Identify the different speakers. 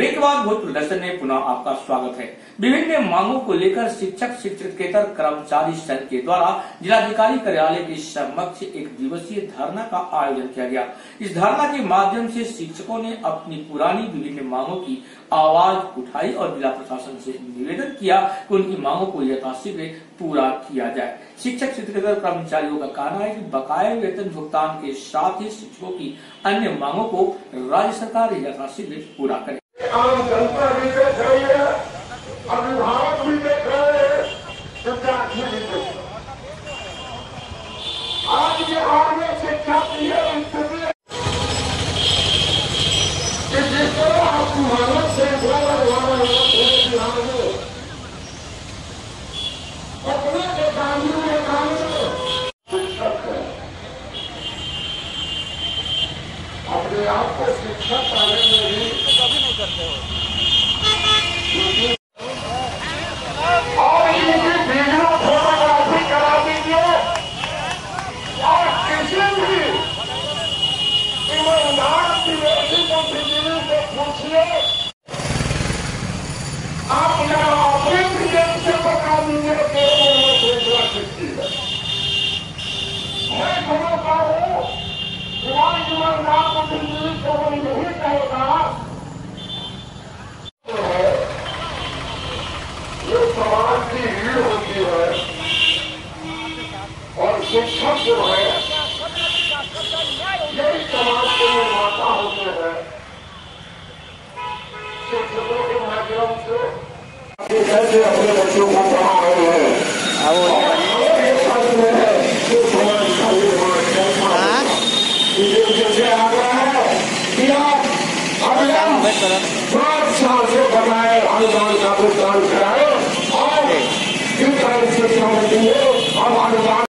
Speaker 1: Break बाद भोजपुर दर्शन में पुनः आपका स्वागत है। विभिन्न मांगों को लेकर शिक्षक, शिक्षकेतर, कर्मचारी संघ के द्वारा जिलाधिकारी कार्यालय के समक्ष एक दिवसीय धरना का आयोजन किया गया। इस धरना के माध्यम से शिक्षकों ने अपनी पुरानी विभिन्न मांगों की आवाज़ उठाई और जिला प्रशासन से निवेदन किया कि उनकी मांगों को यथाशीघ्र पूरा किया जाए। शिक्षक, शिक्षकेतर, कर्मचारियों का कहना है कि बकाया वेतन भुगतान के साथ ही शिक्षकों की अन्य मांगों को राज्य सरकार यथाशीघ्र पूरा करे।
Speaker 2: आम जनता भी देख रही है, अभिभावक भी देख रहे हैं विद्यार्थी भी देख रहे आज बिहार में शिक्षा की यह स्थिति है कि शिक्षक है। अपने आप को शिक्षक पाने में भी और इनकी वीडियो फोटोग्राफी करा दीजिए और किसी भी ईमानदार विदेशी से पूछिए। है। मैं समाज की रीढ़ होती है और शिक्षक जो है यही समाज के निर्माता होते हैं शिक्षकों के माध्यम से ये